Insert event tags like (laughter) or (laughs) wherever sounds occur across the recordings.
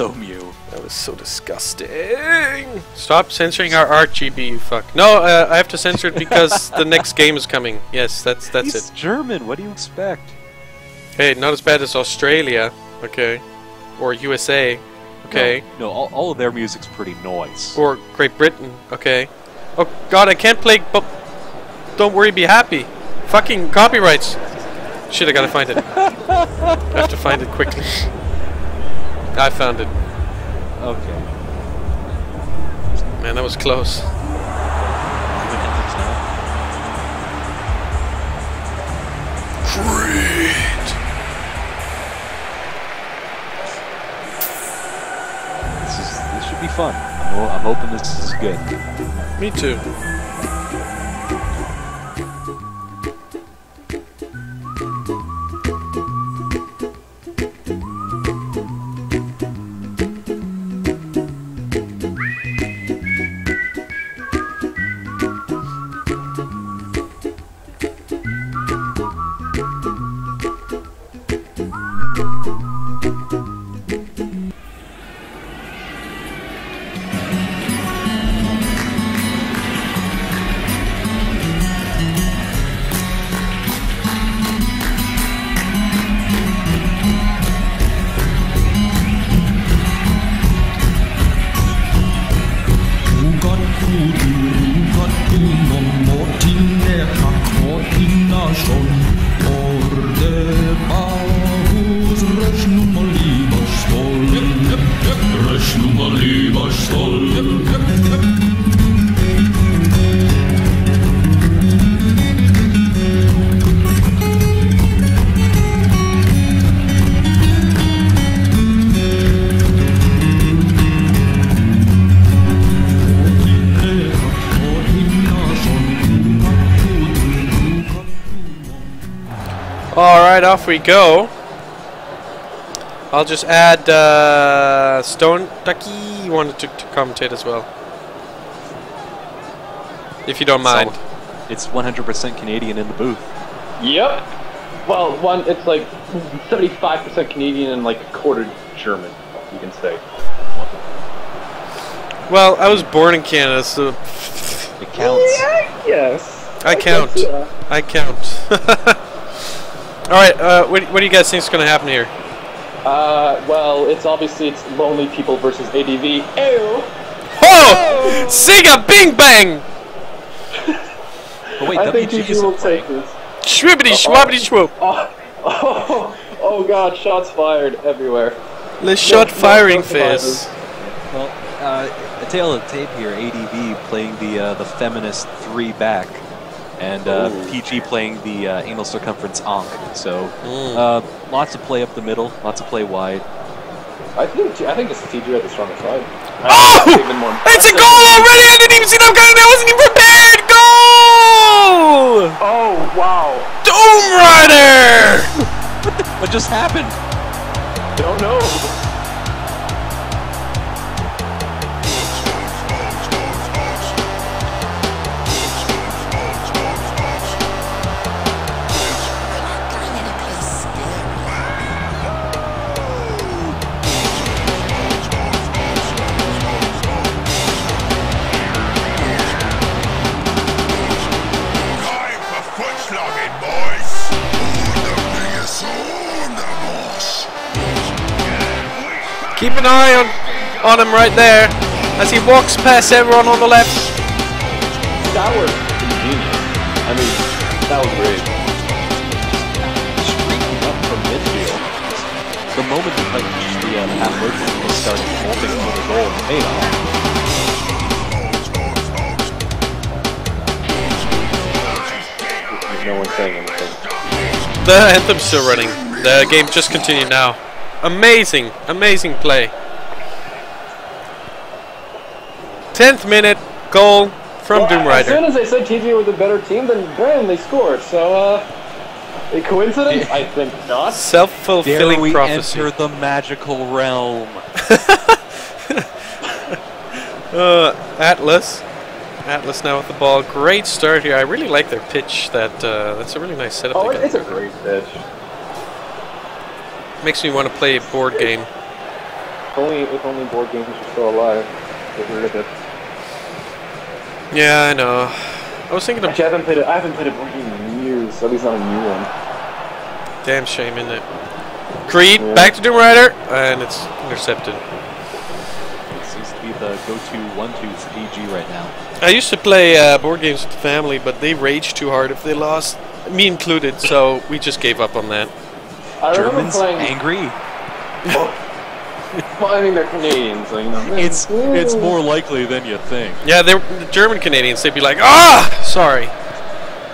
so Mew. That was so disgusting. Stop censoring our RGB, you fuck. No, uh, I have to censor it because (laughs) the next game is coming. Yes, that's that's He's it. German. What do you expect? Hey, not as bad as Australia, okay, or USA, okay, No, no all, all of their music's pretty noise. or Great Britain, okay. Oh God, I can't play. But don't worry, be happy. Fucking copyrights. Shit, I gotta find it. (laughs) I have to find it quickly. I found it. Okay. Man, that was close. Now. This is this should be fun. I'm, I'm hoping this is good. Me too. Alright, off we go. I'll just add uh, Stone Ducky wanted to, to commentate as well. If you don't mind. So, it's 100% Canadian in the booth. Yep. Well, one, it's like 75% Canadian and like a quarter German, you can say. Well, I was born in Canada, so It counts. yes. I count. I (laughs) count. Alright, uh, what, what do you guys think is going to happen here? Uh, well, it's obviously it's lonely people versus ADV. Ew. Oh! Sega Bing Bang! But wait, I think WG GG isn't will take this. Shwibbity schwabbity swoop! Oh, oh, oh god, shots fired everywhere. Let's shot no firing survivors. face. Well, uh, a tale of tape here. ADV playing the uh, the feminist three back, and uh, TG playing the uh, anal circumference onk. So Mm. uh, lots of play up the middle, lots of play wide. I think I think it's TG at the stronger side. Oh! think more It's a goal already! I didn't even see that coming! I wasn't even prepared! Goal! Oh wow! Doom Rider! (laughs) What just happened? Don't know. Keep an eye on, on him right there as he walks past everyone on the left. That was ingenious. I mean, that was great. Streaking up from midfield. The moment the like the uh, half merchant started holding for the goal, paid off. No one saying anything. The anthem's still running. The game just continued now. Amazing, amazing play. 10th minute goal from Well, Doom Rider. As soon as they said TG was a better team, then bam, they scored. So, uh, a coincidence? I think not. Self-fulfilling we prophecy. enter the magical realm? (laughs) Uh, Atlas. Atlas now with the ball. Great start here. I really like their pitch. That uh, that's a really nice setup. Oh, they got. it's a great pitch. Makes me want to play a board game. If only, if only board games were still alive. Get rid of it. Yeah, I know. I was thinking of Actually, I haven't played a, I haven't played a board game in years. At least not a new one. damn shame, isn't it? Creed, Yeah. back to Doom Rider, and it's intercepted. It seems to be the go-to one-two for TG right now. I used to play uh, board games with the family, but they raged too hard if they lost, me included. So we just gave up on that. I remember Germans playing. angry. (laughs) Well, I mean, they're Canadian, so you know. It's it's more likely than you think. Yeah, they're the German Canadians. They'd be like, ah, sorry.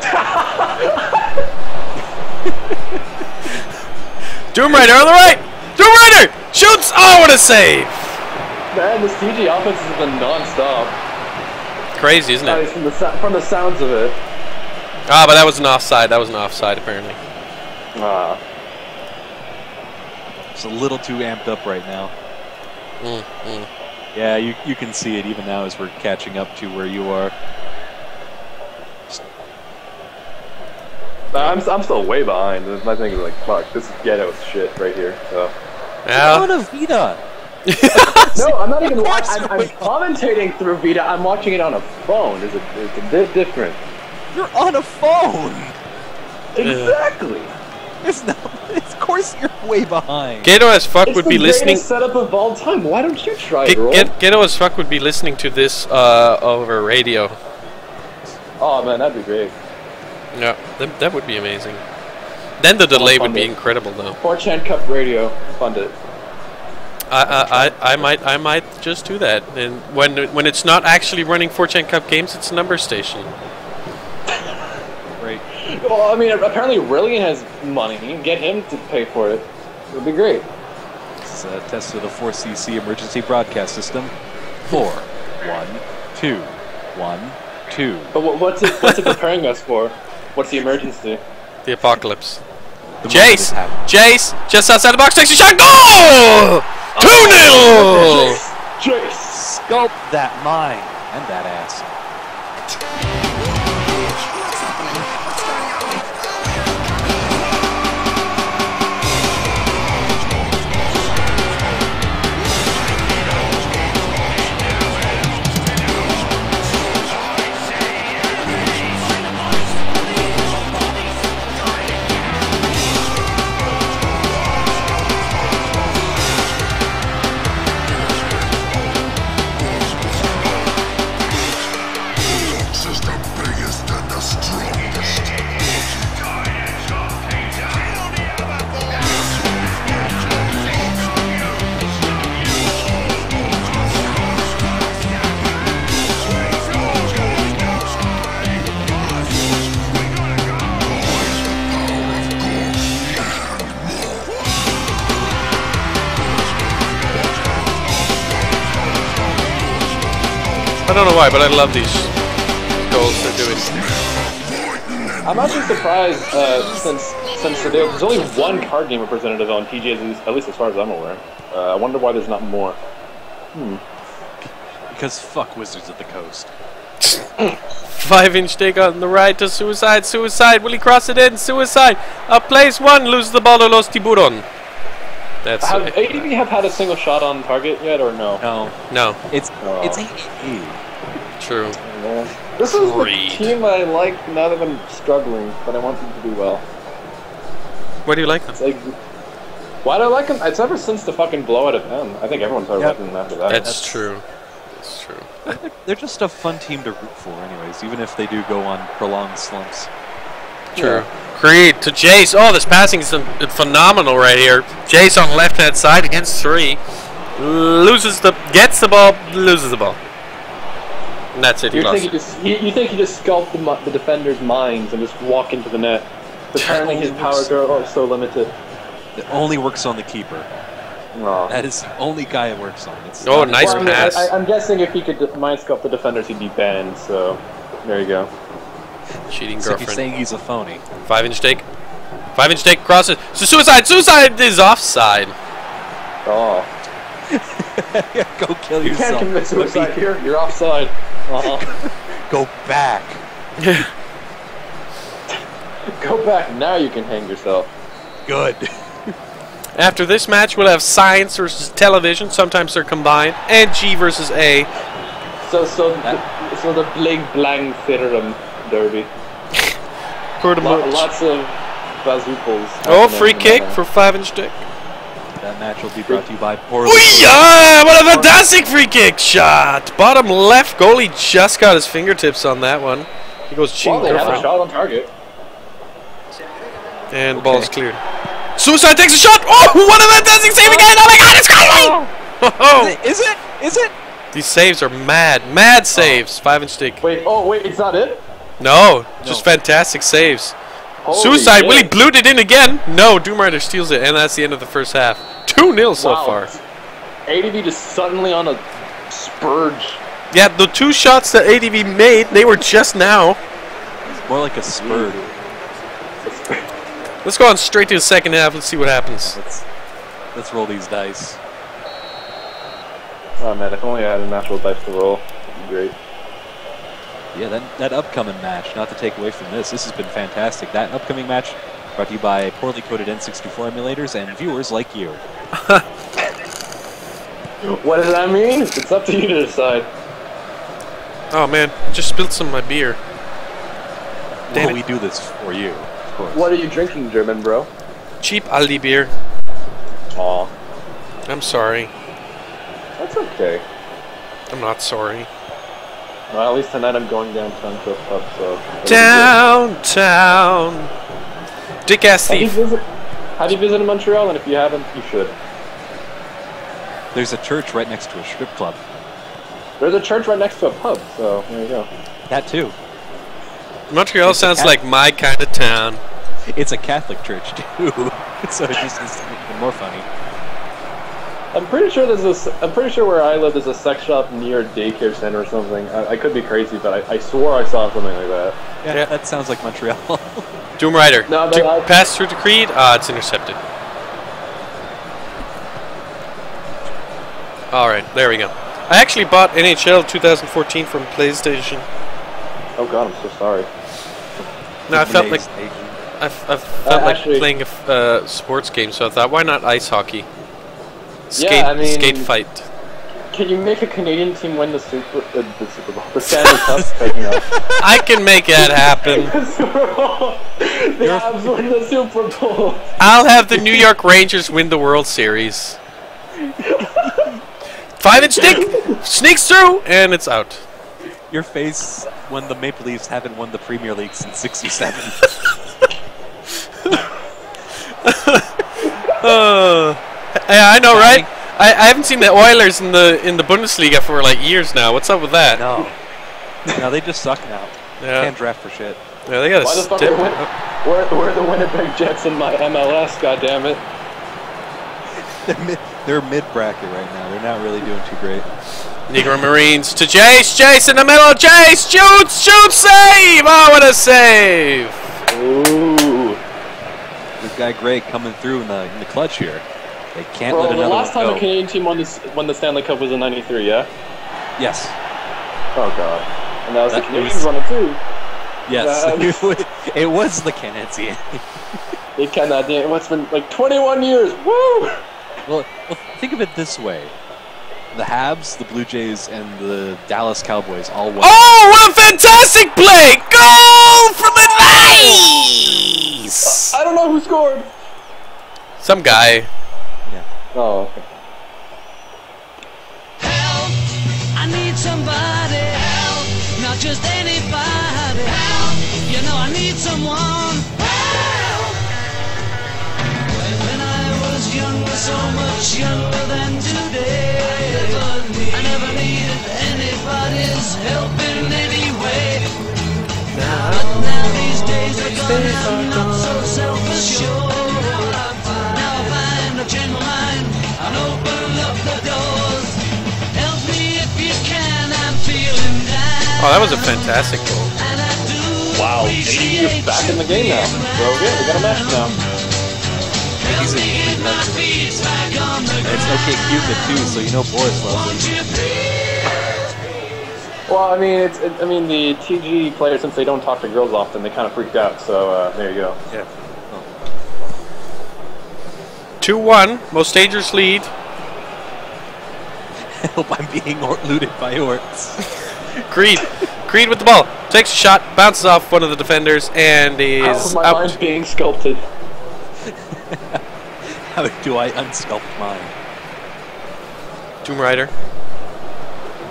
(laughs) Doom Rider on the right. Doom Rider shoots. Oh, what a save! Man, this TG offense has been non-stop. Crazy, isn't it? least from the sou- from the sounds of it. Ah, but that was an offside. That was an offside, apparently. Ah. It's a little too amped up right now. Mm, mm. Yeah, you you can see it even now as we're catching up to where you are. I'm, I'm still way behind. My thing is like, fuck, this is ghetto shit right here. So. Yeah. Out of Vita. (laughs) No, I'm not even watching. I'm, I'm commentating through Vita. I'm watching it on a phone. It's a, it's a bit different. You're on a phone. Exactly. It's not. Of course, you're way behind. Ghetto as fuck It's would the be listening. greatest setup of all time. Why don't you try it, Ge- Roll? Get, Ghetto as fuck would be listening to this uh, over radio. Oh man, that'd be great. Yeah, that, that would be amazing. Then the delay would be it. incredible, though. 4chan Cup Radio, fund it. I, I, I, I might I might just do that. And when when it's not actually running 4chan Cup games, it's a number station. Right. Well, I mean, apparently Rillian has money. Get him to pay for it. It would be great. This is a test of the 4CC emergency broadcast system. Four, one, two, one, two. But what's it? What's it preparing us for? What's the emergency? The apocalypse. The moment Jace! Jace! Just outside the box, takes a shot. Goal! 2 0! Jace. Sculpt that mind and that ass. I don't know why, but I love these goals they're doing. I'm actually surprised uh, since since there- there's only one card game representative on TGS, at least, at least as far as I'm aware. Uh, I wonder why there's not more. Hmm. Because fuck Wizards of the Coast. (laughs) Five inch dig on the right to suicide, suicide. Will he cross it in? Suicide. Up place one, loses the ball to Los Tiburon. That's Have it. ADV have had a single shot on target yet, or no? No, no, it's Oh. it's AED. true. Yeah. This is the team I like now that I'm struggling, but I want them to do well. Why do you like them? It's like, why do I like them? It's ever since the fucking blowout of them. I think everyone started Yep. liking them after that. That's, that's- true. That's true. They're, they're just a fun team to root for, anyways. Even if they do go on prolonged slumps. True. Creed to Jace. Oh, this passing is phenomenal right here. Jace on left hand side against three. Loses the, gets the ball, loses the ball. And that's it. You think he just you, you think he just sculpt the, the defender's minds and just walk into the net? Apparently his power go is so limited. It only works on the keeper. Aw. That is the only guy it works on. It's Oh, nice Well, I mean, pass. I, am guessing if he could de- mind sculpt the defenders, he'd be banned. So there you go. Cheating It's like you're saying he's a phony. Five inch take. Five inch take crosses. So suicide. Suicide is offside. Oh, (laughs) Go kill you yourself. You can't commit But suicide be- here. You're offside. Uh-huh. (laughs) Go back. (laughs) Go back now. You can hang yourself. Good. After this match, we'll have science versus television. Sometimes they're combined, and G versus A. So, so, the, so the Bling Blang Theorem Derby. Pretty Lo- much. lots of bazooples. Oh, free kick for five inch dick. That match will be brought to you by Poorly. Oh, Ooh-yah! What a fantastic free kick shot! Bottom left goalie just got his fingertips on that one. He goes cheating Well, they have a shot on target. And ball's cleared. Suicide takes a shot! Oh, what a fantastic save again! Oh my god, it's going! Oh. oh, Is it? Is it? These saves are mad. Mad oh. saves. Five inch stick. Wait, oh wait, it's not it. No, just fantastic saves. Holy Suicide, shit. Willie blued it in again. No, Doom Rider steals it, and that's the end of the first half. 2 0 so Wow. far. ADV just suddenly on a spurge. Yeah, the two shots that ADV made, they were just now. It's More like a spur. Let's go on straight to the second half. Let's see what happens. Let's let's roll these dice. Oh man, if only I had a natural dice to roll, it'd be great. Yeah, that that upcoming match. Not to take away from this, this has been fantastic. That upcoming match brought to you by poorly coded N64 emulators and viewers like you. (laughs) What does that mean? It's up to you to decide. Oh man, I just spilled some of my beer. Damn well, we do this for you, of course. What are you drinking, German bro? Cheap Aldi beer. Aw, I'm sorry. that's okay. I'm not sorry. Well, at least tonight I'm going downtown to a pub, so. that'll be good. Downtown. Dick ass How do you thief. visit? How do you visit in Montreal? And if you haven't, you should. There's a church right next to a strip club. There's a church right next to a pub, so there you go. That too. Montreal It's sounds like my kind of town. It's a Catholic church too, (laughs) so it just is even more funny. I'm pretty sure there's a. s- I'm pretty sure where I live there's a sex shop near a daycare center or something. I, I could be crazy, but I, I swore I saw something like that. Yeah, Yeah. that sounds like Montreal. (laughs) Doom Rider. No, but Do- I- pass through to Creed. Ah, it's intercepted. All right, there we go. I actually bought NHL 2014 from PlayStation. Oh god, I'm so sorry. No, I felt like Amazing. I, f- I felt Uh, like playing a f- uh, sports game, so I thought, why not ice hockey? Skate, I mean- skate fight. Can you make a Canadian team win the Super uh, the Super Bowl, the Stanley Cup? (laughs) Taking up. I can make that happen. (laughs) The Super Bowl. The Avs win the Super Bowl. I'll have the New York Rangers win the World Series. Five inch stick sneaks through and it's out. Your face when the Maple Leafs haven't won the Premier League since '67. (laughs) Uh, yeah, I know, right? I, I haven't seen the Oilers in the in the Bundesliga for like years now. What's up with that? no, no, they just suck now. (laughs) Yeah, Can't draft for shit. yeah, they got Why the fuck step. are win- Where where are the Winnipeg Jets in my MLS? God damn it! They're mid, they're mid bracket right now. They're not really doing too great. Negro Marines to Jace. Jace in the middle. Jace shoots, shoots, save. Oh, what a save! Ooh. This guy Greg coming through in the in the clutch here. They can't Bro, let the last time go. a Canadian team won this won the Stanley Cup was in '93. Yeah. Yes, Oh god. And that was That- the it Canadians was- running too. yes, Yeah. (laughs) it was- it was the Canadian. (laughs) They cannot. What's been like 21 years? Woo! Well, well, think of it this way: the Habs, the Blue Jays, and the Dallas Cowboys all won. Oh, what a fantastic play! Goal from the nice. I don't know who scored. Some guy. Oh. Okay. Help! I need somebody. Help! Not just anybody. Help! You know I need someone. Help! When I was younger, so much younger than today, I never needed anybody's help in any way. Now, But now these days are gone, I'm not so self-assured. Oh, that was a fantastic goal. And I do Wow. You're back in the game now. So good. We got a match now. He's a, my feet back it's OK Cupid too, so you know Boris loves him. Well, I mean, it's. It, I mean, the TG players, since they don't talk to girls often, they kind of freaked out. So uh, there you go. Yeah. 2-1. Most dangerous lead. I hope I'm being or- looted by orcs. (laughs) Creed. Creed with the ball. Takes a shot, bounces off one of the defenders, and How is is my out. mind being sculpted? (laughs) How do I unsculpt mine? Tomb Raider.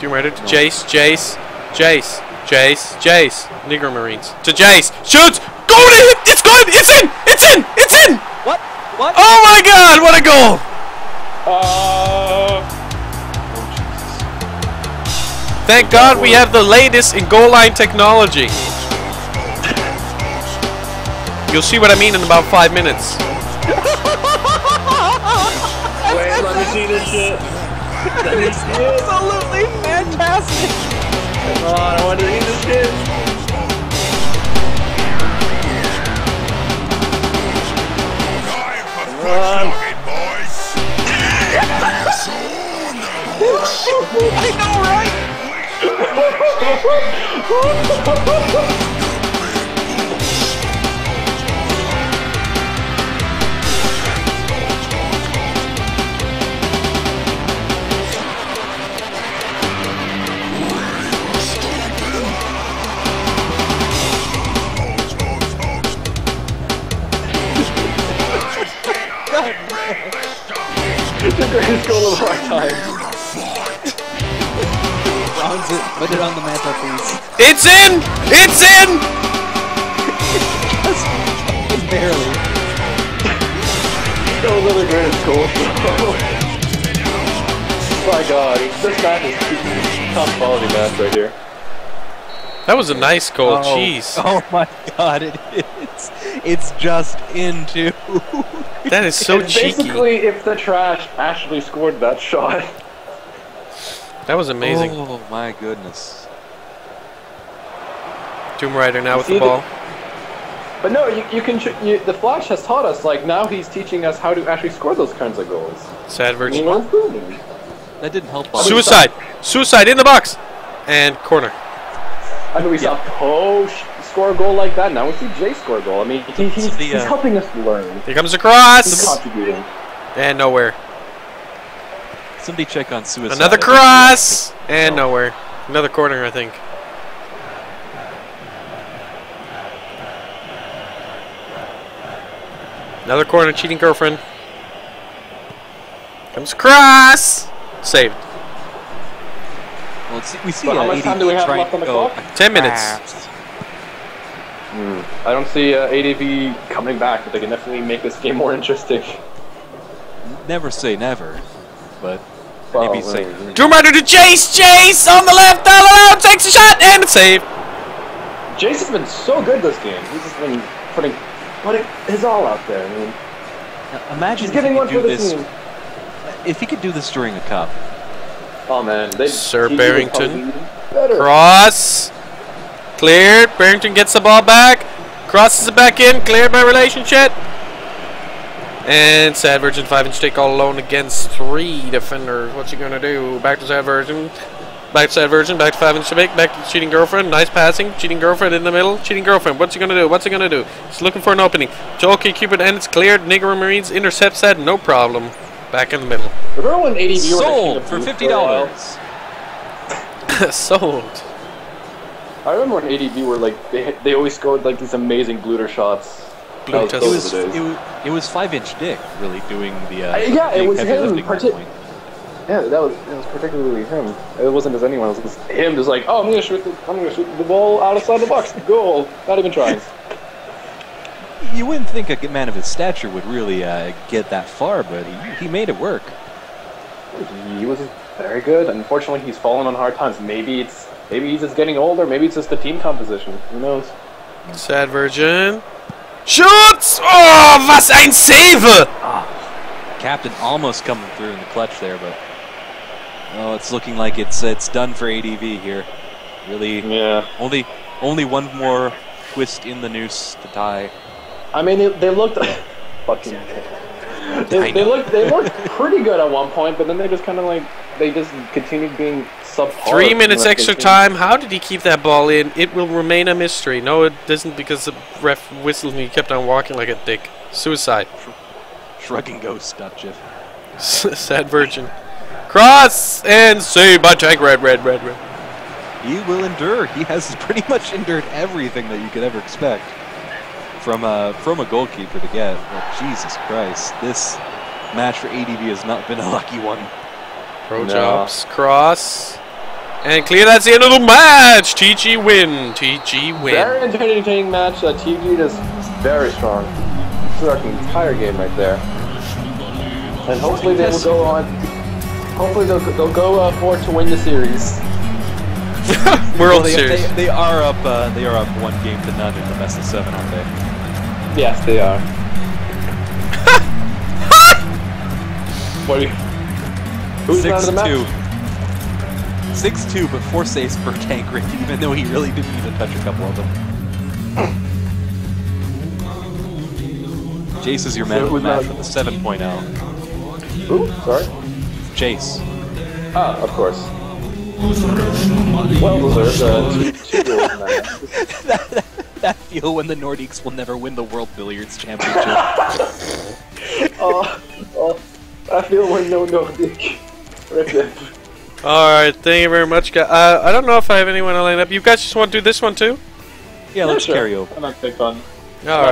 Tomb Raider to Jace, Jace, Jace, Jace, Jace. Negro Marines. To Jace. Shoots! Go to hit! It's good! It's in! It's in! It's in! What? What? Oh my god, what a goal! Uh, Thank God we have the latest in goal line technology. You'll see what I mean in about five minutes. wait, let me see this shit. Let me see it. Absolutely fantastic! Come on, I want to see this shit. (laughs) Come on. I know, right? The greatest goal of our time. Put it on the mantelpiece. It's in! It's in! Barely. That was the greatest goal. My God, this match is top quality match right here. That was a nice goal. Oh, jeez. (laughs) Oh my god, it is. It's just into. That is so (laughs) it's cheeky. basically if the trash actually scored that shot. That was amazing. Oh my goodness. Tomb Raider now with see the the- ball. But no, you, you can. You, the Flash has taught us. Like now, he's teaching us how to actually score those kinds of goals. Sad I mean, virgin. That didn't help. Bob. Suicide! Suicide in the box! And corner. I mean, we saw Poe score a goal like that. Now we see Jay score a goal. I mean, he, he's, the, he's uh, helping us learn. Here comes the He's cross! contributing. And nowhere. Somebody check on suicide. Another cross! And nowhere. Another corner, I think. Another corner, cheating girlfriend. Comes cross! Saved. Well, see, we see But how much time do we have left on the clock? Ten minutes. fast. I don't see uh, ADV coming back, but they can definitely make this game more interesting. Never say never, but Well, maybe say. uh, to Jace! Jace on the left, all around, takes a shot, and it's saved. Jace has been so good this game. He's just been putting, putting his all out there. I mean, Now, Imagine he's if he one could for do the this. team. If he could do this during a cup, Oh man, they, Sir Barrington. probably be Better. Cross. Cleared. Barrington gets the ball back. Crosses it back in. Cleared by relationship. And Sad Virgin 5 inch take all alone against three defenders. What's he going to do? Back to Sad Virgin. Back to Sad Virgin. Back to 5 inch make. Back to Cheating Girlfriend. Nice passing. Cheating Girlfriend in the middle. Cheating Girlfriend. What's he going to do? What's he going to do? He's looking for an opening. Joel K. Cupid and it's cleared. Negro Marines intercepts that. No problem. Back in the middle. Remember when ADV were sold for fifty for a while? dollars. (laughs) Sold. I remember when ADV were like they they always scored like these amazing blooter shots. Blue That tussle. It was it was, it was five inch dick really doing the uh, yeah, it was him, lifting that. Yeah, that was it was particularly him. It wasn't just anyone. else. It was him, just like, oh, I'm gonna shoot the I'm gonna shoot the ball outside the box, goal. Not even trying. (laughs) You wouldn't think a man of his stature would really uh, get that far, but he, he made it work. He was very good. Unfortunately, he's fallen on hard times. Maybe it's maybe he's just getting older. Maybe it's just the team composition. Who knows? Sad Virgin. Shoots! Oh, was ein Save! Ah, Captain almost coming through in the clutch there, but oh, it's looking like it's it's done for ADV here. Really, Yeah. only only one more twist in the noose to tie. I mean, they, they looked (laughs) fucking. They, they looked they looked (laughs) pretty good at one point, but then they just kind of like they just continued being subpar. Three minutes extra time. How did he keep that ball in? It will remain a mystery. No, it doesn't because the ref whistled and he kept on walking like a dick. Suicide. Shrugging ghost. Dot gif. (laughs) Sad virgin. Cross and save by Tank Red, Red, Red, Red. He will endure. He has (laughs) pretty much endured everything that you could ever expect from a from a goalkeeper to get. But Jesus Christ, this match for ADV has not been a lucky one. Pro No. jumps, cross, and clear. That's the end of the match. TG win. TG win. Very entertaining match. Uh, TG is very strong. Throughout the entire game right there. And hopefully they will go on. Hopefully they'll, they'll go uh, forward to win the series. (laughs) World Well, they, Series. They, they are up. Uh, they are up one game to none in the best of seven, aren't they? Yes, they are. (laughs) what are you? Who's out of the Six two. Match? Six two, but four saves per tank rate, even though he really didn't even touch a couple of them. Jace is your man So of the match not- with a 7.0. Who? Sorry. Jace. Ah, of course. Well deserved. Two, two goals (laughs) in that. That feel when the Nordiques will never win the World Billiards Championship. (laughs) Oh, oh, I feel when no Nordic. dick. Right (laughs) there. All right. Thank you very much, guys. Uh, I don't know if I have anyone to line up. You guys just want to do this one too? yeah, let's sure. carry over. I'm not big fun. All